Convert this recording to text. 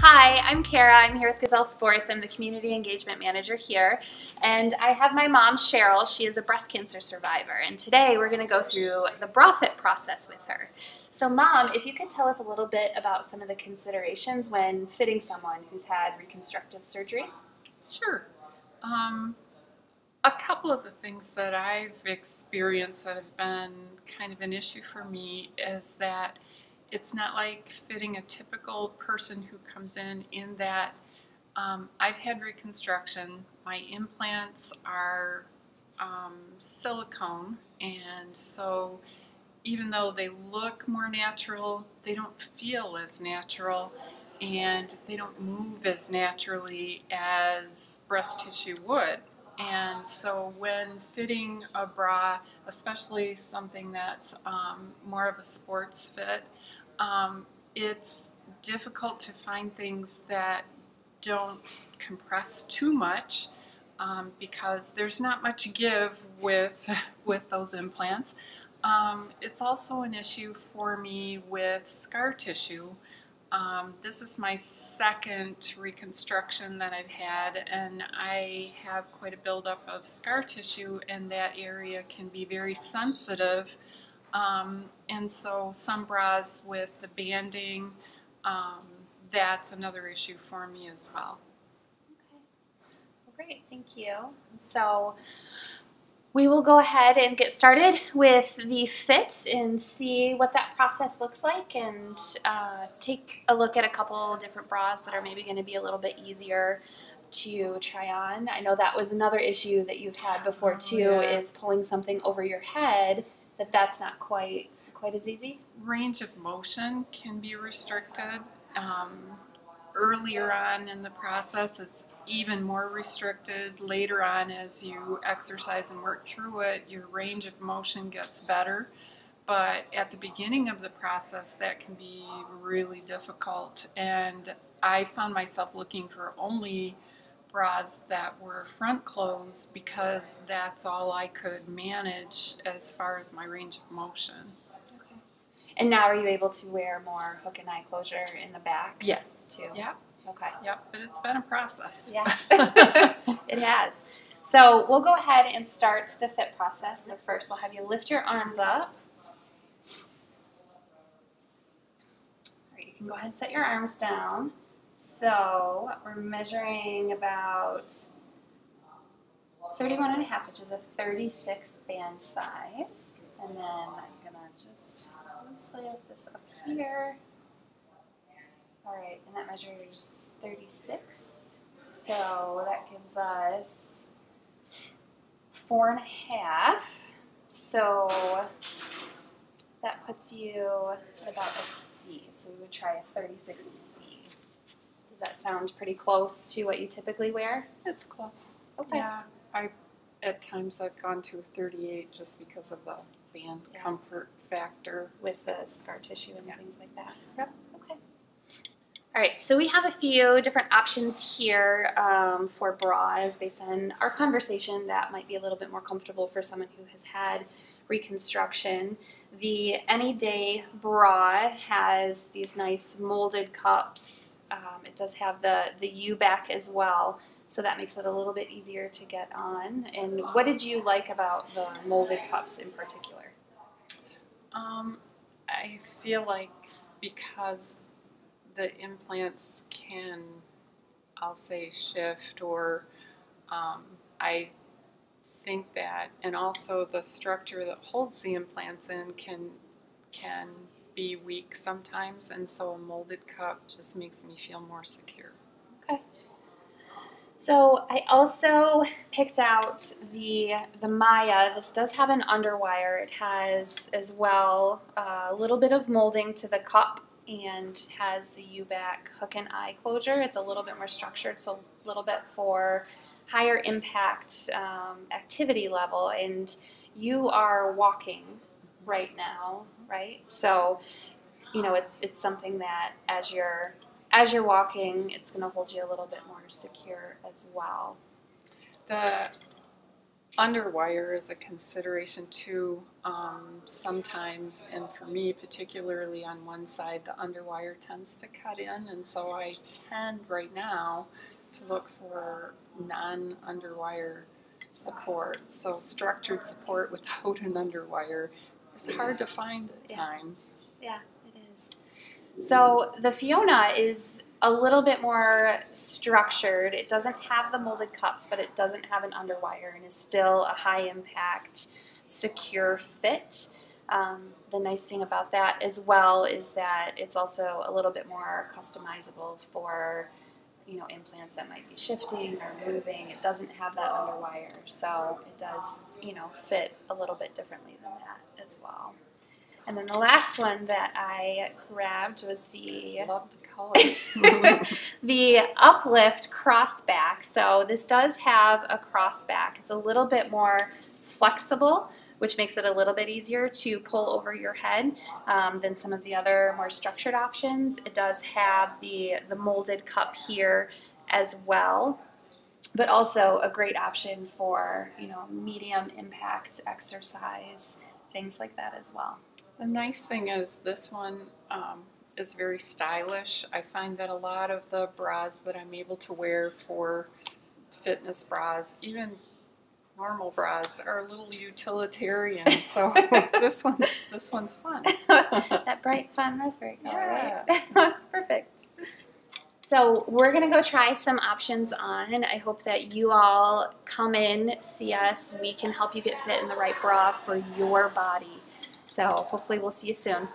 Hi, I'm Cara. I'm here with Gazelle Sports. I'm the Community Engagement Manager here. And I have my mom, Cheryl. She is a breast cancer survivor. And today we're going to go through the bra fit process with her. So, Mom, if you could tell us a little bit about some of the considerations when fitting someone who's had reconstructive surgery. Sure. Um, a couple of the things that I've experienced that have been kind of an issue for me is that it's not like fitting a typical person who comes in in that um, I've had reconstruction. My implants are um, silicone, and so even though they look more natural, they don't feel as natural and they don't move as naturally as breast tissue would. And so when fitting a bra, especially something that's um, more of a sports fit, um, it's difficult to find things that don't compress too much um, because there's not much give with with those implants. Um, it's also an issue for me with scar tissue. Um, this is my second reconstruction that I've had, and I have quite a buildup of scar tissue, and that area can be very sensitive. Um, and so, some bras with the banding, um, that's another issue for me as well. Okay. Well, great. Thank you. So, we will go ahead and get started with the fit and see what that process looks like and uh, take a look at a couple different bras that are maybe going to be a little bit easier to try on. I know that was another issue that you've had before Oh, too yeah. is pulling something over your head that that's not quite quite as easy. range of motion can be restricted. Um, earlier on in the process, it's even more restricted. Later on, as you exercise and work through it, your range of motion gets better. But at the beginning of the process, that can be really difficult. And I found myself looking for only bras that were front closed because that's all I could manage as far as my range of motion. And now are you able to wear more hook and eye closure in the back Yes. too? Yep. Okay. Yep, but it's been a process. Yeah, it has. So we'll go ahead and start the fit process. So first, we'll have you lift your arms up. All right, you can go ahead and set your arms down. So we're measuring about 31 and a half, which is a 36 band size. And then I'm gonna just loosely this up here. All right, and that measures 36. So that gives us four and a half. So that puts you at about a C. So we would try a 36C. Does that sound pretty close to what you typically wear? It's close. Okay. Yeah, I at times I've gone to a 38 just because of the band Yeah. comfort factor. With the scar tissue and Yeah. things like that. Yep. Okay. All right, so we have a few different options here um, for bras based on our conversation that might be a little bit more comfortable for someone who has had reconstruction. The Any Day bra has these nice molded cups. Um, it does have the, the U back as well, so that makes it a little bit easier to get on. And what did you like about the molded cups in particular? Um, I feel like because the implants can, I'll say, shift or um, I think that, and also the structure that holds the implants in can can be weak sometimes, and so a molded cup just makes me feel more secure. Okay. So I also picked out the the Maia. This does have an underwire. It has as well uh, a little bit of molding to the cup and has the U-back hook and eye closure. It's a little bit more structured, so a little bit for higher impact um, activity level. And you are walking right now, right? So you know it's it's something that as you're as you're walking, it's going to hold you a little bit more secure as well. The underwire is a consideration too. Um, sometimes, and for me particularly on one side, the underwire tends to cut in, and so I tend right now to look for non-underwire support. So structured support without an underwire is hard to find at Yeah. times. Yeah, it is. So the Fiona is a little bit more structured. It doesn't have the molded cups, but it doesn't have an underwire and is still a high impact, secure fit. Um, the nice thing about that as well is that it's also a little bit more customizable for you know implants that might be shifting or moving. It doesn't have that underwire, so it does you know fit a little bit differently than that as well. And then the last one that I grabbed was the Love the color. the uplift crossback. So this does have a crossback. It's a little bit more flexible, which makes it a little bit easier to pull over your head um, than some of the other more structured options. It does have the the molded cup here as well. But also a great option for you know medium impact exercise, things like that as well. The nice thing is this one um, is very stylish. I find that a lot of the bras that I'm able to wear for fitness bras, even normal bras, are a little utilitarian. So this one's this one's fun. that bright, fun raspberry color, right? Perfect. So we're gonna go try some options on. I hope that you all come in, see us. We can help you get fit in the right bra for your body. So hopefully we'll see you soon.